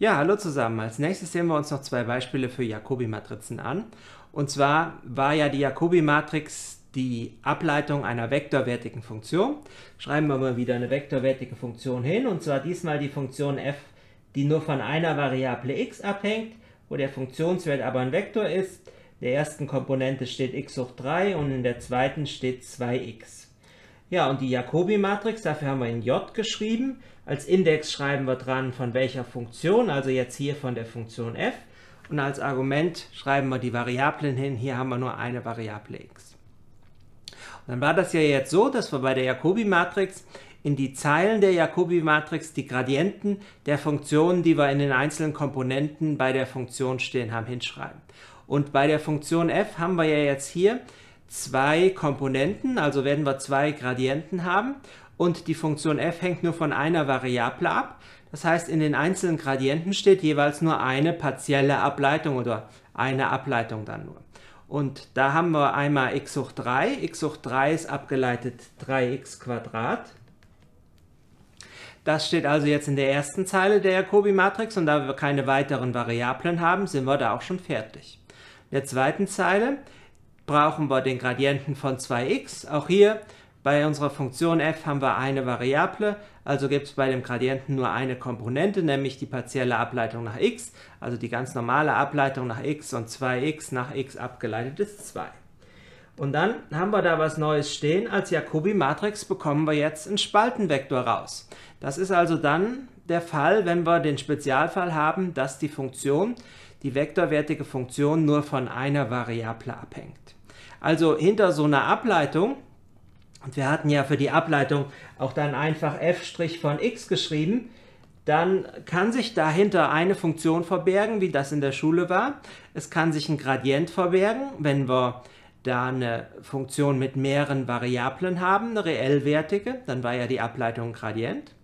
Ja, hallo zusammen. Als nächstes sehen wir uns noch zwei Beispiele für Jacobi-Matrizen an. Und zwar war ja die Jacobi-Matrix die Ableitung einer vektorwertigen Funktion. Schreiben wir mal wieder eine vektorwertige Funktion hin, und zwar diesmal die Funktion f, die nur von einer Variable x abhängt, wo der Funktionswert aber ein Vektor ist. In der ersten Komponente steht x hoch 3 und in der zweiten steht 2x. Ja, und die Jacobi-Matrix, dafür haben wir in J geschrieben. Als Index schreiben wir dran, von welcher Funktion, also jetzt hier von der Funktion f. Und als Argument schreiben wir die Variablen hin. Hier haben wir nur eine Variable x. Und dann war das ja jetzt so, dass wir bei der Jacobi-Matrix in die Zeilen der Jacobi-Matrix die Gradienten der Funktionen, die wir in den einzelnen Komponenten bei der Funktion stehen haben, hinschreiben. Und bei der Funktion f haben wir ja jetzt hier zwei Komponenten, also werden wir zwei Gradienten haben und die Funktion f hängt nur von einer Variable ab. Das heißt, in den einzelnen Gradienten steht jeweils nur eine partielle Ableitung oder eine Ableitung dann nur. Und da haben wir einmal x hoch 3. x hoch 3 ist abgeleitet 3x Quadrat. Das steht also jetzt in der ersten Zeile der Jacobi-Matrix und da wir keine weiteren Variablen haben, sind wir da auch schon fertig. In der zweiten Zeile brauchen wir den Gradienten von 2x. Auch hier bei unserer Funktion f haben wir eine Variable, also gibt es bei dem Gradienten nur eine Komponente, nämlich die partielle Ableitung nach x, also die ganz normale Ableitung nach x und 2x nach x abgeleitet ist 2. Und dann haben wir da was Neues stehen. Als Jacobi-Matrix bekommen wir jetzt einen Spaltenvektor raus. Das ist also dann der Fall, wenn wir den Spezialfall haben, dass die Funktion, die vektorwertige Funktion, nur von einer Variable abhängt. Also hinter so einer Ableitung, und wir hatten ja für die Ableitung auch dann einfach f' von x geschrieben, dann kann sich dahinter eine Funktion verbergen, wie das in der Schule war. Es kann sich ein Gradient verbergen, wenn wir da eine Funktion mit mehreren Variablen haben, eine reellwertige, dann war ja die Ableitung ein Gradient.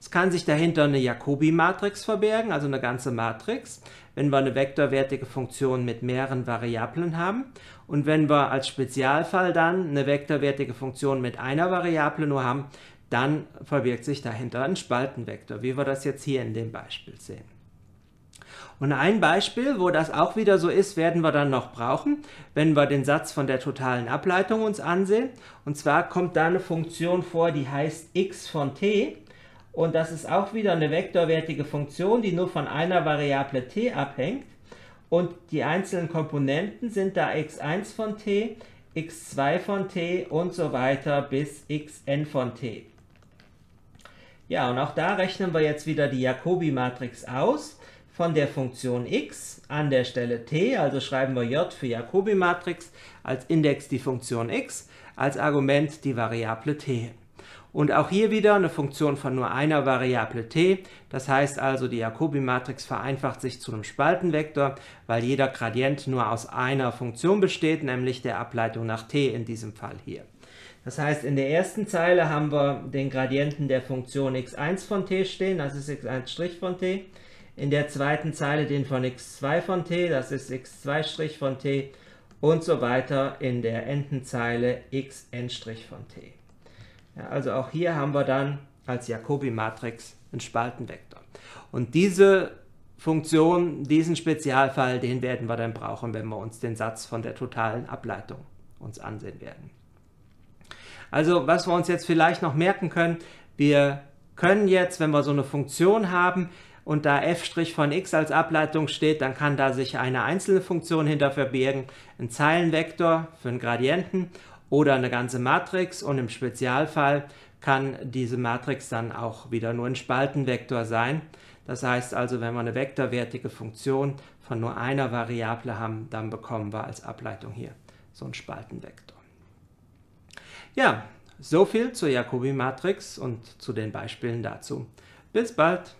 Es kann sich dahinter eine Jacobi-Matrix verbergen, also eine ganze Matrix wenn wir eine vektorwertige Funktion mit mehreren Variablen haben. Und wenn wir als Spezialfall dann eine vektorwertige Funktion mit einer Variable nur haben, dann verbirgt sich dahinter ein Spaltenvektor, wie wir das jetzt hier in dem Beispiel sehen. Und ein Beispiel, wo das auch wieder so ist, werden wir dann noch brauchen, wenn wir den Satz von der totalen Ableitung uns ansehen. Und zwar kommt da eine Funktion vor, die heißt x von t. Und das ist auch wieder eine vektorwertige Funktion, die nur von einer Variable t abhängt. Und die einzelnen Komponenten sind da x1 von t, x2 von t und so weiter bis xn von t. Ja, und auch da rechnen wir jetzt wieder die Jacobi-Matrix aus von der Funktion x an der Stelle t, also schreiben wir j für Jacobi-Matrix, als Index die Funktion x, als Argument die Variable t. Und auch hier wieder eine Funktion von nur einer Variable t. Das heißt also, die Jacobi-Matrix vereinfacht sich zu einem Spaltenvektor, weil jeder Gradient nur aus einer Funktion besteht, nämlich der Ableitung nach t in diesem Fall hier. Das heißt, in der ersten Zeile haben wir den Gradienten der Funktion x1 von t stehen, das ist x1' von t. In der zweiten Zeile den von x2 von t, das ist x2' von t und so weiter in der Endenzeile xn' von t. Ja, also auch hier haben wir dann als Jacobi-Matrix einen Spaltenvektor. Und diese Funktion, diesen Spezialfall, den werden wir dann brauchen, wenn wir uns den Satz von der totalen Ableitung uns ansehen werden. Also was wir uns jetzt vielleicht noch merken können, wir können jetzt, wenn wir so eine Funktion haben und da f' von x als Ableitung steht, dann kann da sich eine einzelne Funktion hinter verbergen, ein Zeilenvektor für einen Gradienten oder eine ganze Matrix und im Spezialfall kann diese Matrix dann auch wieder nur ein Spaltenvektor sein. Das heißt also, wenn wir eine vektorwertige Funktion von nur einer Variable haben, dann bekommen wir als Ableitung hier so einen Spaltenvektor. Ja, so viel zur Jacobi-Matrix und zu den Beispielen dazu. Bis bald!